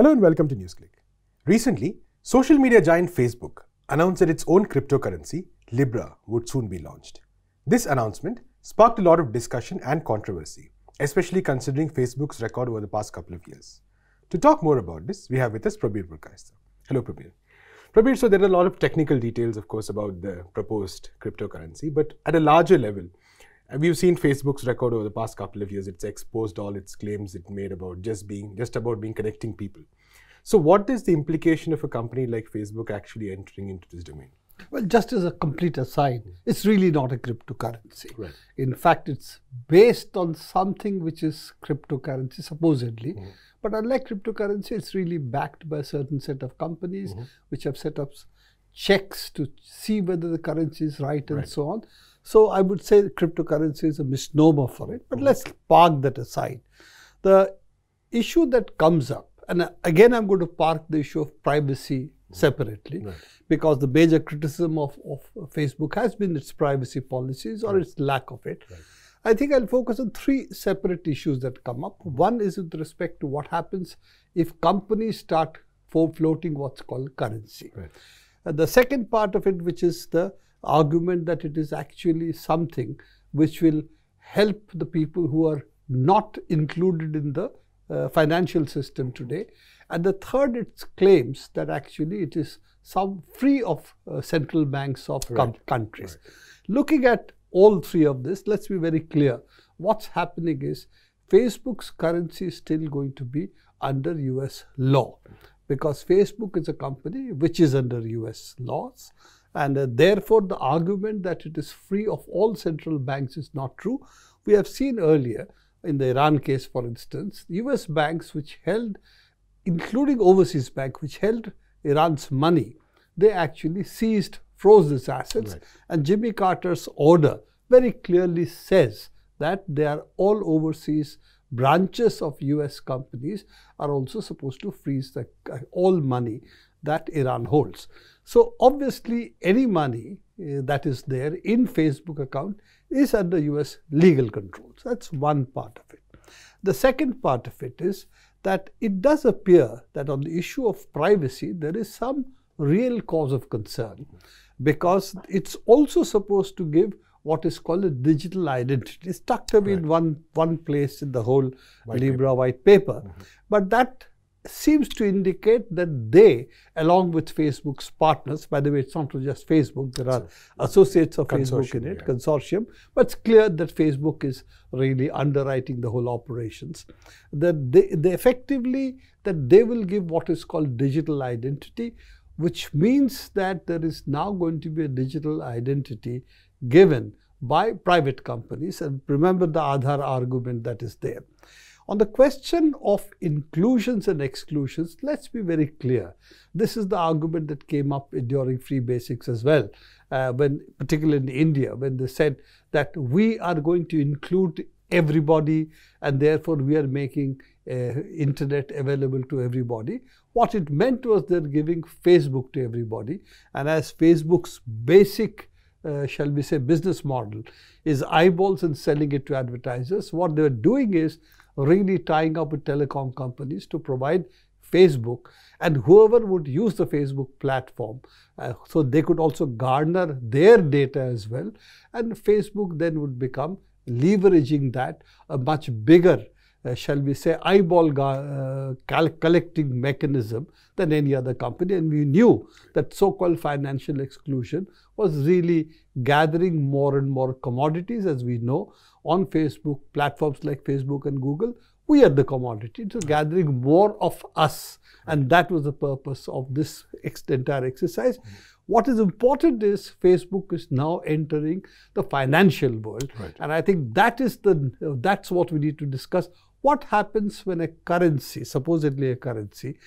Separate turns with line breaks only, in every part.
Hello and welcome to NewsClick. Recently, social media giant Facebook announced that its own cryptocurrency, Libra, would soon be launched. This announcement sparked a lot of discussion and controversy, especially considering Facebook's record over the past couple of years. To talk more about this, we have with us Prabir Purkayastha. Hello, Prabir. Prabir, so there are a lot of technical details, of course, about the proposed cryptocurrency, but at a larger level, we've seen Facebook's record over the past couple of years. It's exposed all its claims it made about just being just about being connecting people. So, what is the implication of a company like Facebook actually entering into this domain?
Well, just as a complete aside, it's really not a cryptocurrency.
Right.
In fact, it's based on something which is cryptocurrency, supposedly. Mm. But unlike cryptocurrency, it's really backed by a certain set of companies mm-hmm. which have set up checks to see whether the currency is right and right. so on. So I would say cryptocurrency is a misnomer for it. But mm-hmm. let's park that aside. The issue that comes up, and again, I'm going to park the issue of privacy mm-hmm. separately right. because the major criticism of, of Facebook has been its privacy policies or right. its lack of it. Right. I think I'll focus on three separate issues that come up. One is with respect to what happens if companies start for floating what's called currency. The second part of it, which is the argument that it is actually something which will help the people who are not included in the uh, financial system today. And the third, it claims that actually it is some free of uh, central banks of right. countries. Right. Looking at all three of this, let's be very clear. What's happening is Facebook's currency is still going to be under US law because Facebook is a company which is under US laws. And uh, therefore, the argument that it is free of all central banks is not true. We have seen earlier in the Iran case, for instance, US banks which held, including overseas banks, which held Iran's money, they actually seized froze these assets. Right. And Jimmy Carter's order very clearly says that they are all overseas branches of US companies are also supposed to freeze the, uh, all money that Iran holds. So obviously any money uh, that is there in Facebook account is under US legal control. So that's one part of it. The second part of it is that it does appear that on the issue of privacy there is some real cause of concern because it's also supposed to give what is called a digital identity. It's tucked away right. in one, one place in the whole white Libra paper. white paper. Mm -hmm. But that seems to indicate that they, along with Facebook's partners, by the way, it's not just Facebook, there are associates of Facebook in it, yeah. consortium, but it's clear that Facebook is really underwriting the whole operations. That they, they effectively, that they will give what is called digital identity, which means that there is now going to be a digital identity given by private companies. And remember the Aadhaar argument that is there. On the question of inclusions and exclusions, let's be very clear. This is the argument that came up during free basics as well, uh, when particularly in India, when they said that we are going to include everybody and therefore we are making uh, internet available to everybody. What it meant was they're giving Facebook to everybody and as Facebook's basic uh, shall we say business model is eyeballs and selling it to advertisers. What they're doing is really tying up with telecom companies to provide Facebook and whoever would use the Facebook platform. Uh, so they could also garner their data as well. And Facebook then would become leveraging that a much bigger, uh, shall we say, eyeball uh, collecting mechanism than any other company. And we knew that so-called financial exclusion was really gathering more and more commodities, as we know, on Facebook, platforms like Facebook and Google. We are the commodity. It was gathering more of us. And that was the purpose of this entire exercise. Mm -hmm. What is important is Facebook is now entering the financial world, right. and I think that is the that's what we need to discuss. What happens when a currency, supposedly a currency,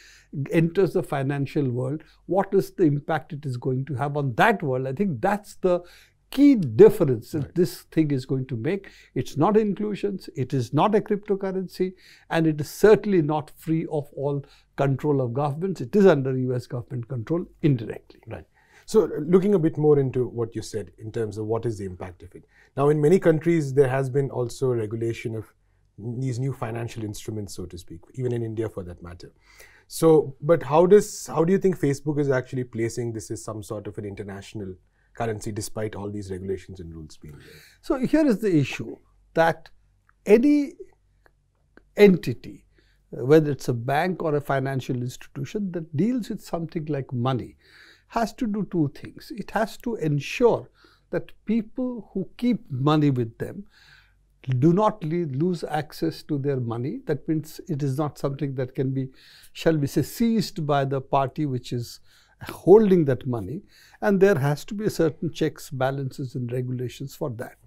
enters the financial world? What is the impact it is going to have on that world? I think that's the key difference that right. this thing is going to make. It's not inclusions, it is not a cryptocurrency, and it is certainly not free of all control of governments. It is under US government control indirectly.
Right. So uh, looking a bit more into what you said in terms of what is the impact of it. Now, in many countries, there has been also regulation of these new financial instruments, so to speak, even in India for that matter. So, but how does how do you think Facebook is actually placing this as some sort of an international currency despite all these regulations and rules being there?
So here is the issue that any entity, whether it's a bank or a financial institution that deals with something like money, has to do two things. It has to ensure that people who keep money with them do not lose access to their money. That means it is not something that can be, shall we say, seized by the party which is holding that money. And there has to be certain checks, balances, and regulations for that.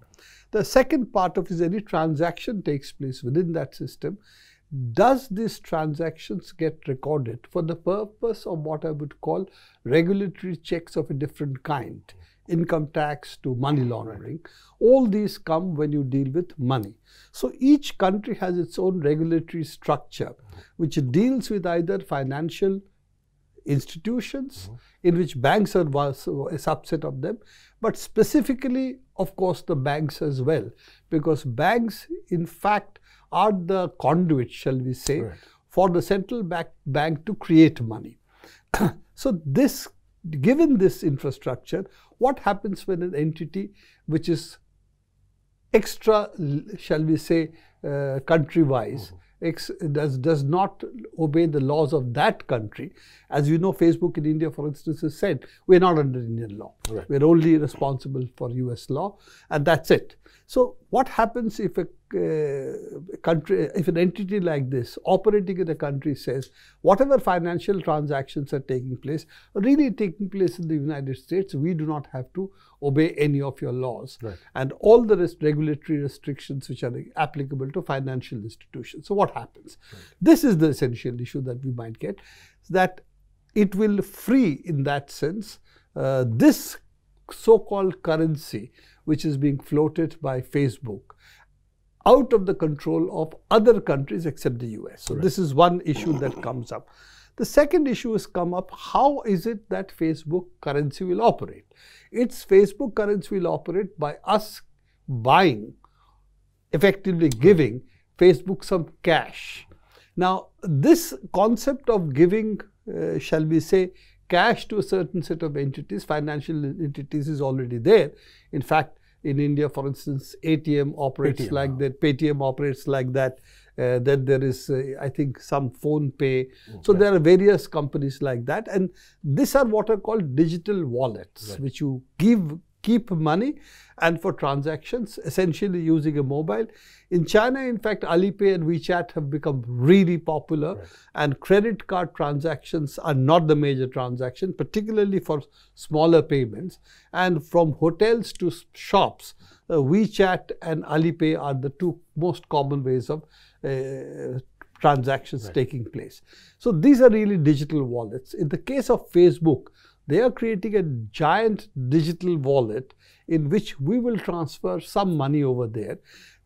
The second part of is any transaction takes place within that system. Does these transactions get recorded for the purpose of what I would call regulatory checks of a different kind? Income tax to money laundering. All these come when you deal with money. So each country has its own regulatory structure which deals with either financial institutions mm-hmm. in which banks are a subset of them, but specifically, of course, the banks as well, because banks, in fact, are the conduit, shall we say, right. for the central bank to create money. so this given this infrastructure, what happens when an entity which is extra, shall we say, uh, country-wise, mm -hmm. does, does not obey the laws of that country. As you know, Facebook in India, for instance, has said, we're not under Indian law. Right. We're only responsible for US law, and that's it. So what happens if a uh, country, if an entity like this operating in a country says whatever financial transactions are taking place, really taking place in the United States, we do not have to obey any of your laws right. and all the rest regulatory restrictions which are applicable to financial institutions. So what happens? Right. This is the essential issue that we might get, that it will free in that sense uh, this so-called currency which is being floated by Facebook out of the control of other countries except the US. So right. this is one issue that comes up. The second issue has come up, how is it that Facebook currency will operate? Its Facebook currency will operate by us buying, effectively giving Facebook some cash. Now, this concept of giving, uh, shall we say, cash to a certain set of entities, financial entities is already there. In fact, in India, for instance, ATM operates Paytm, like that, Paytm operates like that. Uh, then there is, uh, I think, some PhonePe. Okay. So there are various companies like that. And these are what are called digital wallets, right. which you give keep money and for transactions, essentially using a mobile. In China, in fact, Alipay and WeChat have become really popular right. and credit card transactions are not the major transaction, particularly for smaller payments. And from hotels to shops, uh, WeChat and Alipay are the two most common ways of uh, transactions right. taking place. So these are really digital wallets. In the case of Facebook, they are creating a giant digital wallet in which we will transfer some money over there.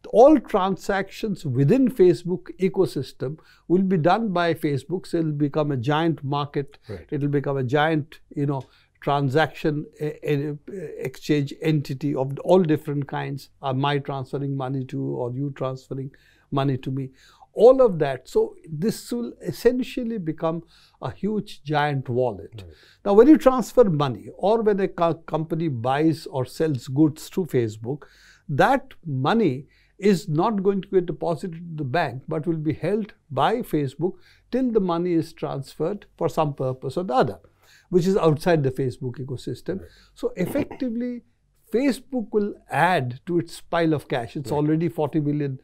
All transactions within Facebook ecosystem will be done by Facebook. So it'll become a giant market. Right. It'll become a giant, you know, transaction exchange entity of all different kinds. Am I transferring money to or you transferring money to me? All of that. So this will essentially become a huge giant wallet. Right. Now, when you transfer money or when a co company buys or sells goods through Facebook, that money is not going to get deposited to the bank, but will be held by Facebook till the money is transferred for some purpose or the other, which is outside the Facebook ecosystem. Right. So effectively, Facebook will add to its pile of cash. It's right. already $40 billion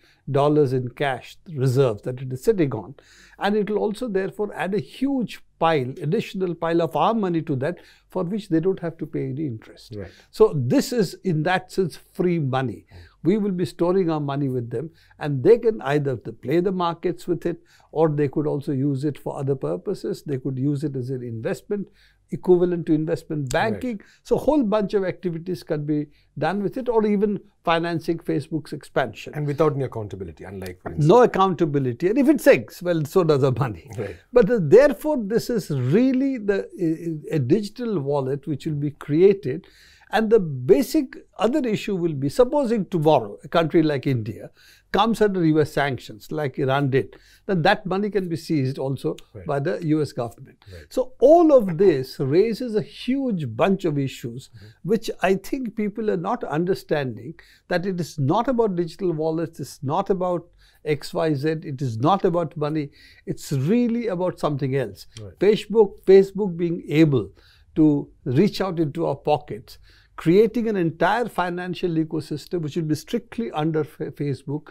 in cash reserves that it is sitting on. And it will also therefore add a huge pile, additional pile of our money to that for which they don't have to pay any interest. Right. So this is in that sense free money. Hmm. We will be storing our money with them and they can either play the markets with it or they could also use it for other purposes. They could use it as an investment equivalent to investment banking. Right. So a whole bunch of activities can be done with it or even financing Facebook's expansion.
And without any accountability, unlike
No accountability. And if it sinks, well, so does the money. Right. But uh, therefore, this is really the uh, a digital wallet which will be created And the basic other issue will be supposing tomorrow a country like India comes under US sanctions, like Iran did, then that money can be seized also right. by the US government. Right. So, all of this raises a huge bunch of issues, mm -hmm. which I think people are not understanding that it is not about digital wallets, it's not about XYZ, it is not about money, it's really about something else. Right. Facebook, Facebook being able to reach out into our pockets creating an entire financial ecosystem which will be strictly under Facebook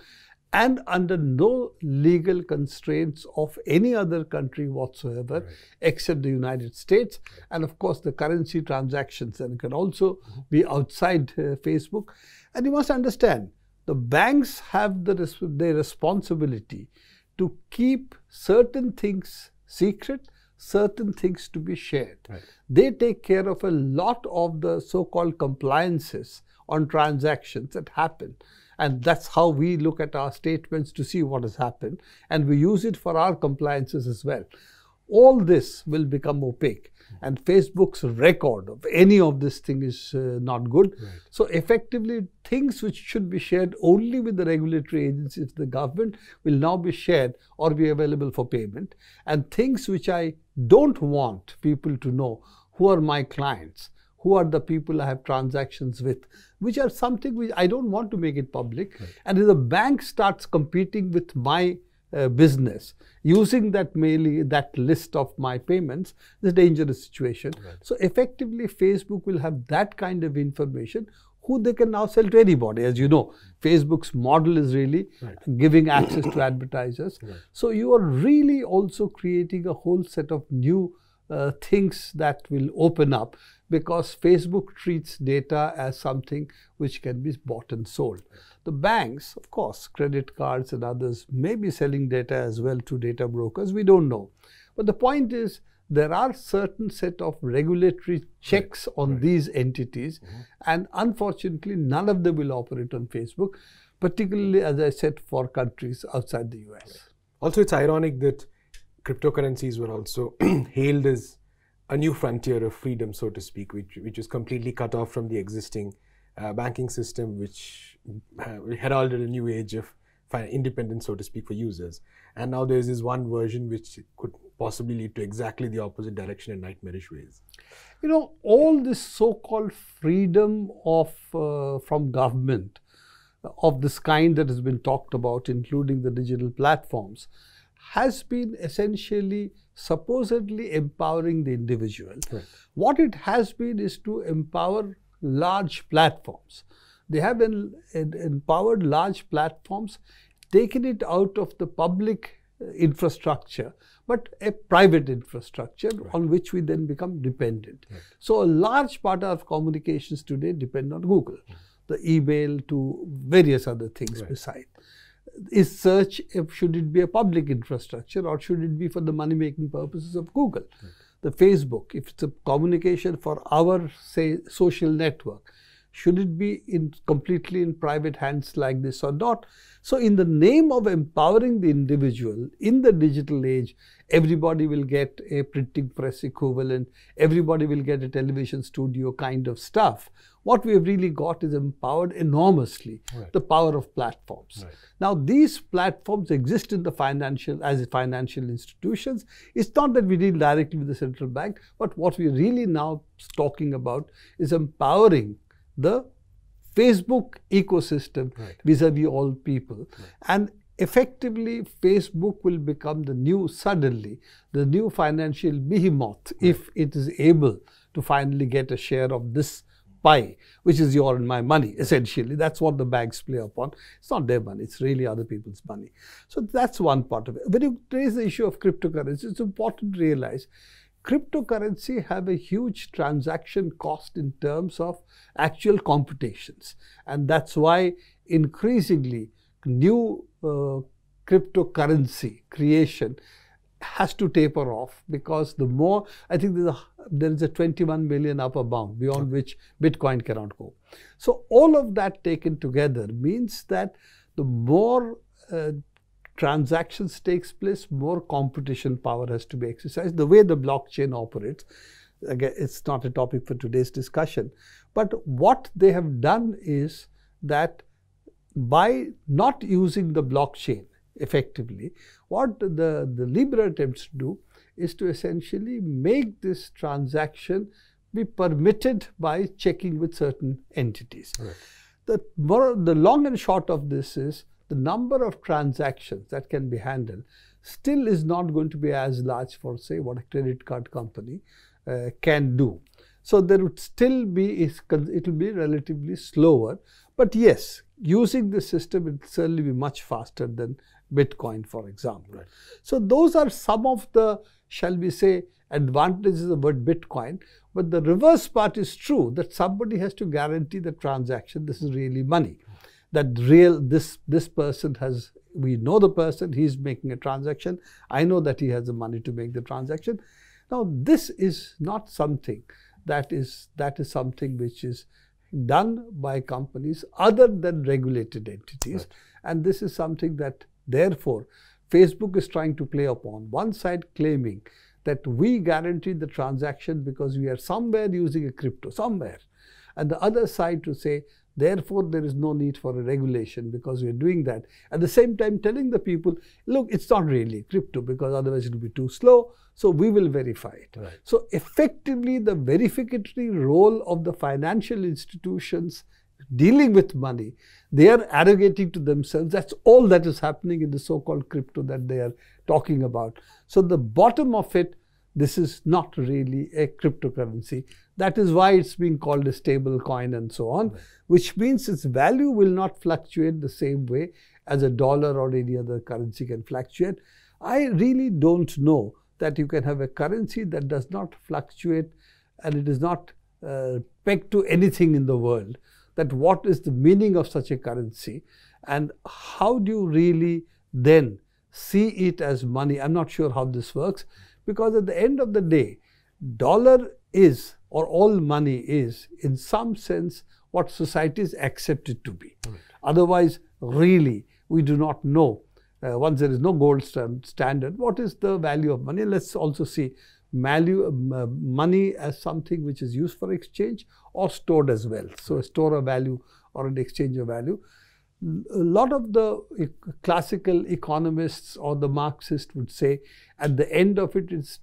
and under no legal constraints of any other country whatsoever right. except the United States. And of course, the currency transactions and can also mm -hmm. be outside uh, Facebook. And you must understand, the banks have the res their responsibility to keep certain things secret certain things to be shared. Right. They take care of a lot of the so-called compliances on transactions that happen. And that's how we look at our statements to see what has happened. And we use it for our compliances as well. All this will become opaque and Facebook's record of any of this thing is uh, not good. Right. So effectively, things which should be shared only with the regulatory agencies, the government, will now be shared or be available for payment. And things which I don't want people to know, who are my clients, who are the people I have transactions with, which are something which I don't want to make it public. Right. And if the bank starts competing with my uh, business using that mainly that list of my payments is a dangerous situation. Right. So effectively, Facebook will have that kind of information who they can now sell to anybody. As you know, Facebook's model is really right. giving access to advertisers. Right. So you are really also creating a whole set of new uh, things that will open up because Facebook treats data as something which can be bought and sold. The banks, of course, credit cards and others may be selling data as well to data brokers. We don't know. But the point is, there are certain set of regulatory checks right. on right. these entities mm -hmm. and unfortunately none of them will operate on facebook particularly as i said for countries outside the us
also it's ironic that cryptocurrencies were also hailed as a new frontier of freedom, so to speak, which, which was completely cut off from the existing uh, banking system, which uh, heralded a new age of independence, so to speak, for users. And now there's this one version which could possibly lead to exactly the opposite direction in nightmarish ways.
You know, all this so-called freedom of uh, from government of this kind that has been talked about, including the digital platforms, has been essentially supposedly empowering the individual. Right. What it has been is to empower large platforms. They have been empowered large platforms, taken it out of the public uh, infrastructure, but a private infrastructure right. on which we then become dependent. Right. So a large part of communications today depend on Google, mm. the email to various other things beside is search should it be a public infrastructure or should it be for the money making purposes of Google? Right. The Facebook, if it's a communication for our say social network, should it be in completely in private hands like this or not? So in the name of empowering the individual in the digital age, everybody will get a printing press equivalent, everybody will get a television studio kind of stuff. What we have really got is empowered enormously right. the power of platforms. Right. Now these platforms exist in the financial as financial institutions. It's not that we deal directly with the central bank, but what we're really now talking about is empowering the Facebook ecosystem vis-a-vis -vis all people. And effectively, Facebook will become the new, suddenly, the new financial behemoth right. if it is able to finally get a share of this pie, which is your and my money, essentially. That's what the banks play upon. It's not their money, it's really other people's money. So that's one part of it. When you raise the issue of cryptocurrency, it's important to realize cryptocurrency have a huge transaction cost in terms of actual computations. And that's why increasingly new uh, cryptocurrency creation has to taper off because the more I think there's a, there is a 21 million upper bound beyond which Bitcoin cannot go. So all of that taken together means that the more uh, transactions takes place, more computation power has to be exercised. The way the blockchain operates, again, it's not a topic for today's discussion, But what they have done is that by not using the blockchain effectively, what the, the Libra attempts to do is to essentially make this transaction be permitted by checking with certain entities.
Right.
The, more, the long and short of this is the number of transactions that can be handled still is not going to be as large for, say, what a credit card company uh, can do. So there would still be, it will be relatively slower. But yes, using the system, it will certainly be much faster than Bitcoin, for example.
Right.
So those are some of the, shall we say, advantages of what Bitcoin. But the reverse part is true that somebody has to guarantee the transaction. This is really money. That real this this person has we know the person he's making a transaction. I know that he has the money to make the transaction. Now this is not something that is that is something which is done by companies other than regulated entities,
Right.
and this is something that therefore Facebook is trying to play upon. One side claiming that we guarantee the transaction because we are somewhere using a crypto, somewhere. And the other side to say, therefore, there is no need for a regulation because we are doing that. At the same time, telling the people, look, it's not really crypto because otherwise it will be too slow. So we will verify it.
Right.
So effectively, the verificatory role of the financial institutions dealing with money, they are arrogating to themselves. That's all that is happening in the so-called crypto that they are talking about. So the bottom of it, this is not really a cryptocurrency. That is why it's being called a stable coin and so on, which means its value will not fluctuate the same way as a dollar or any other currency can fluctuate. I really don't know that you can have a currency that does not fluctuate and it is not uh, pegged to anything in the world. That what is the meaning of such a currency and how do you really then see it as money? I'm not sure how this works because at the end of the day, dollar is or all money is in some sense what society accept accepted to be. Otherwise, really, we do not know. Uh, once there is no gold stand- standard, what is the value of money? Let's also see value um, uh, money as something which is used for exchange or stored as well. So, a store of value or an exchange of value. A lot of the classical economists or the Marxists would say at the end of it, it's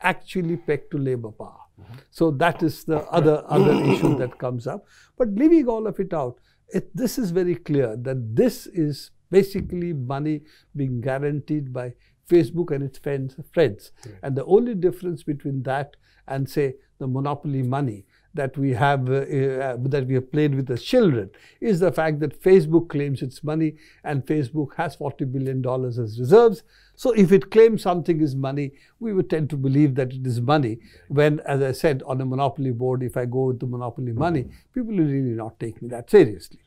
actually pegged to labor power. So that is the other other issue that comes up. But leaving all of it out, it, this is very clear that this is basically money being guaranteed by Facebook and its friends. friends. And the only difference between that and say the monopoly money that we have uh, uh, that we have played with as children is the fact that Facebook claims its money and Facebook has 40 billion dollars as reserves. So if it claims something is money, we would tend to believe that it is money. When, as I said, on a monopoly board, if I go with the monopoly money, people will really not take me that seriously.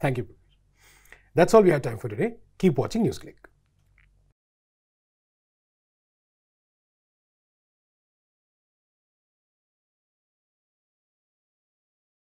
Thank you. That's all we have time for today. Keep watching NewsClick.